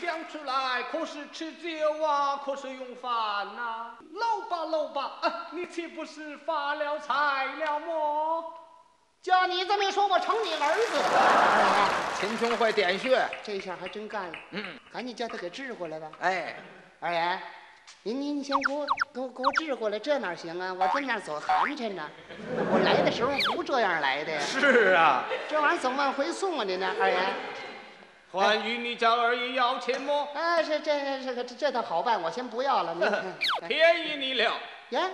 讲出来，可是吃酒啊，可是用饭呐、搂吧搂吧，啊，你岂不是发了财了么？叫你这么一说，我成你儿子了。秦琼会点穴，这下还真干了，嗯，赶紧叫他给治过来吧。哎，二爷，您您先给我给我给我治过来，这哪行啊？我这哪走寒碜呢？我来的时候不这样来的呀，是啊，这玩意儿怎么往回送啊？您呢，二爷？还与你家二爷要钱么？哎，这这这个这这倒好办，我先不要了。便宜你了。呀，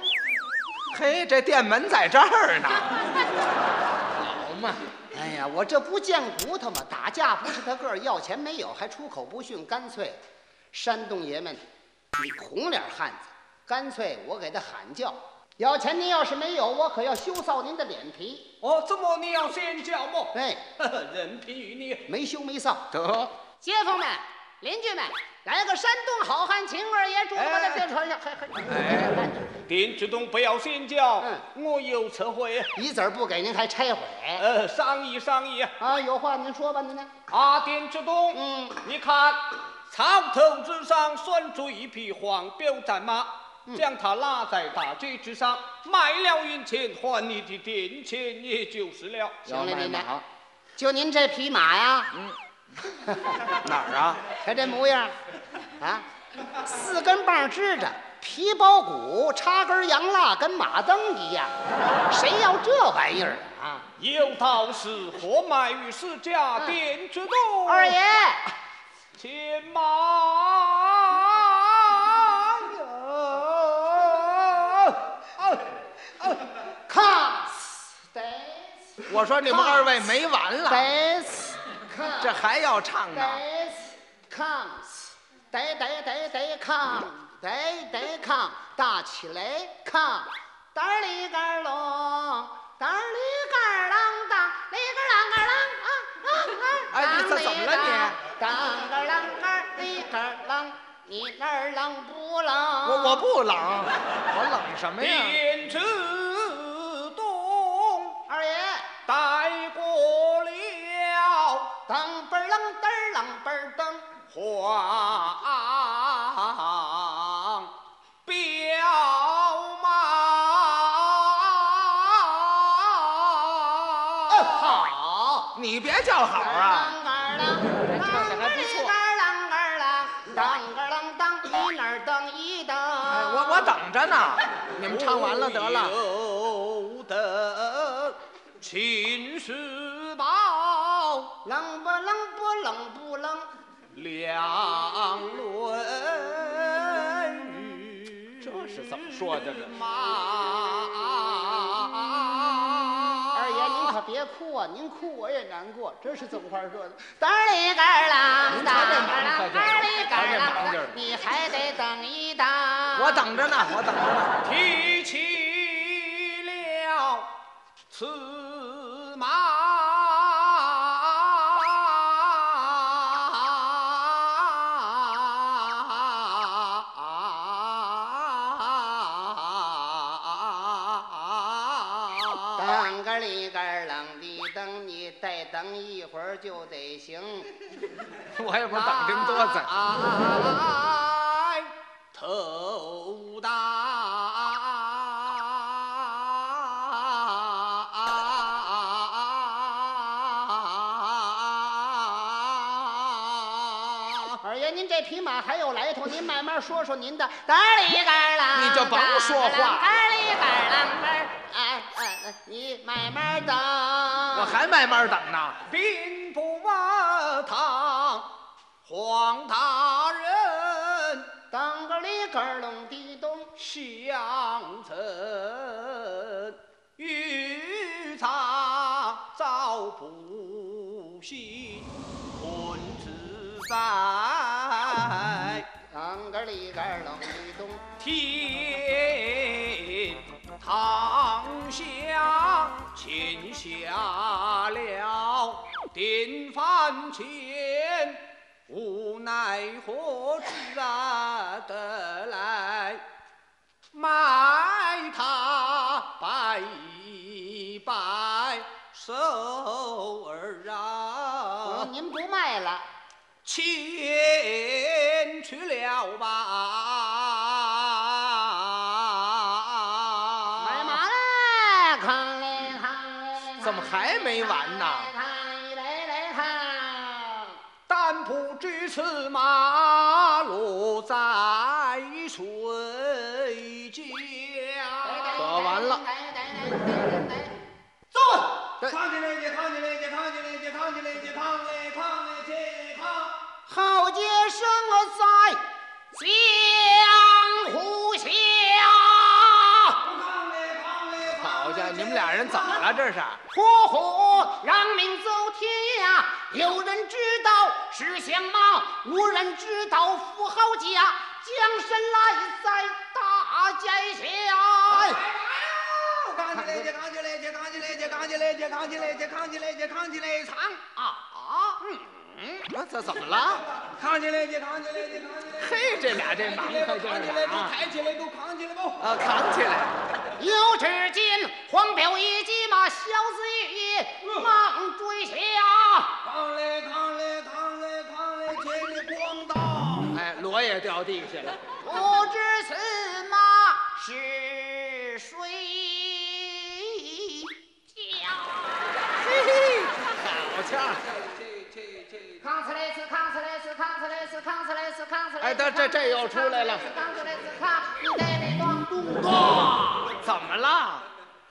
嘿，这店门在这儿呢。好嘛，哎呀，我这不贱骨头吗？打架不是他个儿，要钱没有，还出口不逊，干脆，山东爷们，你红脸汉子，干脆我给他喊叫，要钱您要是没有，我可要羞臊您的脸皮。哦，怎么你要先叫么？哎，任凭于你。没羞没臊。得，街坊们、邻居们，来个山东好汉秦二爷，祝我的电传上。嘿嘿，哎，丁志东不要先叫，嗯我有策会。一子儿不给您还拆毁呃，商议商议。啊？有话您说吧，您呢？啊，丁志东，嗯，你看草头之上拴住一匹黄骠战马，嗯将他拉在大街之上，卖了银钱还你的店钱，也就是了。行了，您就您这匹马呀，哪儿啊？瞧这模样，啊，四根棒支着，皮包骨，插根洋蜡，跟马灯一样。谁要这玩意儿啊？有道是活埋于市价，嗯丁志东。二爷，且马呀！看，得我说你们二位没完了，这还要唱呢？得看，得得得得看，得得看，大起来看，嘚儿里个儿隆，嘚儿里个儿啷当，里个儿啷个儿啷啊啊啊！哎你这怎么了你？当个儿啷个儿里个儿啷，你那儿啷不啷？我我不冷，我冷什么呀？好。你别叫好啊！啷啷啷，唱的还不错啷啷啷，当个啷当，你哪儿等一等。哎我我等着呢，你们唱完了得了。有的秦时报，冷不冷不冷不冷，两轮雨。这是怎么说的这哭啊，您哭我也难过，这是怎么回事呢？当里个儿啷，您当瞧这忙个啷，快劲儿当里个瞧这忙儿劲儿啷，你还得等一等。我等着呢，我等着呢。提起了此马。当个里个儿啷的等，你再等一会儿就得行。我也不等这么多载。哎，头大。二爷，您这匹马还有来头，您慢慢说说您的。嘎里嘎啦，你就甭说话嘎里个儿啷个儿，哎哎哎，你慢慢等。我还慢慢等呢。兵不马堂，黄大人当个里个儿隆的咚，相称御茶早不行，困自在。当个里个儿隆的咚，天堂下欠下了典饭钱，无奈何自然得来卖它拜一拜手儿啊，您不卖了。钱了吧？买马嘞，看，怎么还没完呢？看嘞嘞看，但不知此马路在这是？呼呼，让命走天涯。有人知道是相马，无人知道富豪家。将身来在大街下。扛起来，扛起来，扛起来，扛起来，扛起来，扛起来，扛起来，唱啊，嗯，啊这怎么了？扛起来，扛起来，扛起来。嘿，这俩这忙快劲扛起来，都！抬起来，都扛起来不？啊，扛起来！有只见黄标一骑马，小子也忙追下。扛来，扛来，扛来，扛来，千里咣当。哎，锣也掉地下了。不知此马是谁家？嘿嘿，好腔儿！这这这扛起来是扛起来是扛起来是扛起来是扛起来。哎这这这又出来了扛起来是扛，你得得咚咚咚。怎么了？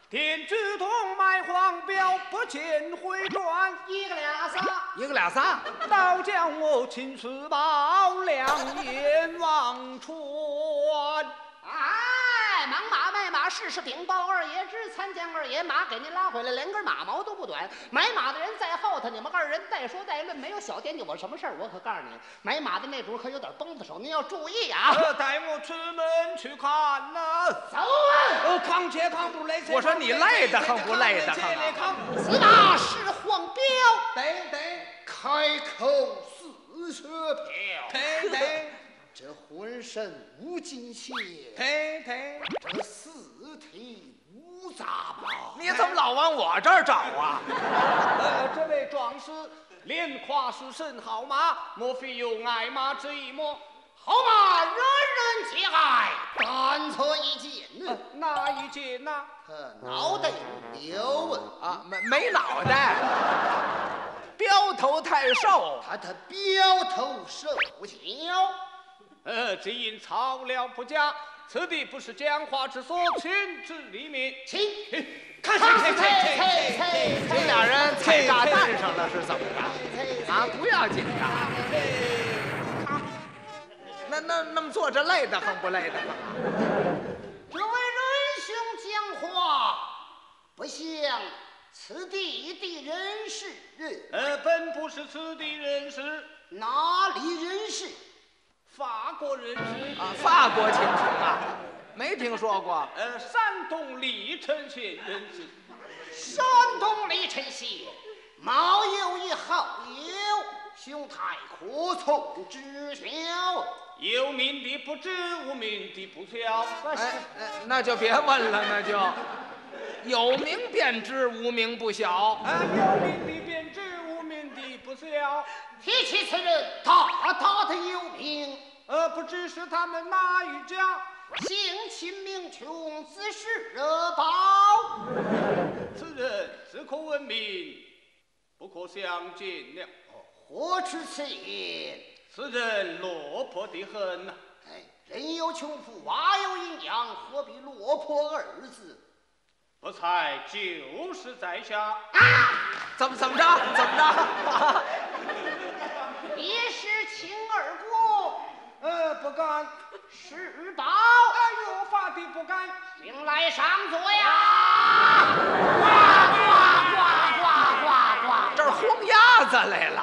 天之痛卖黄标，不见回转。一个俩仨，一个俩仨，倒将我青丝宝两眼望穿。哎，忙马卖马，试试禀报二爷知，参见二爷，马给您拉回来，连根马毛都不短。买马的人在后头，你们二人再说再论，没有小惦记我什么事儿。我可告诉你，买马的那主可有点绷子手，您要注意啊。呃，带我出门去看呐、走啊！呃，扛且扛不累。我说你累得很不累得很。此马是黄标，等等开口四十票，对对这浑身无金线，对对，这四体无杂毛。你怎么老往我这儿找啊？呃，这位壮士连夸是甚好马，莫非有爱马之意么？好马人人皆爱，但错一件，呃哪一件呐？他脑袋有瘤纹，啊，没没脑袋，标头太瘦。他他标头瘦小，呃，只因草料不佳，此地不是讲话之所，请之里面。请看看看看看看看这俩人踩炸弹上了是怎么着？啊，不要紧张。那那那么坐着累得慌不累得很？这位仁兄讲话不像此地的人士，呃，本不是此地人士，哪里人士？法国人士。啊，法国亲戚啊，没听说过。呃，山东历城县人士。山东历城县毛有一好友，兄台可从知晓。有名的不知，无名的不晓。哎，哎那就别问了，那就有名便知，无名不晓。啊，有名的便知，的不晓。提起此人，大大的有名，呃，不知是他们哪一家？姓秦名穷，自是热宝。此人自可闻名，不可相见了。何出此言？此人落魄的很呐、哎，人有穷富，娃有阴阳，何必落魄二字？不才就是在下。怎么怎么着？怎么着？别是情而姑。呃，不敢。施宝。哎呦，发的不敢。请来上座呀。呱呱呱呱呱呱！这儿黄鸭子来了。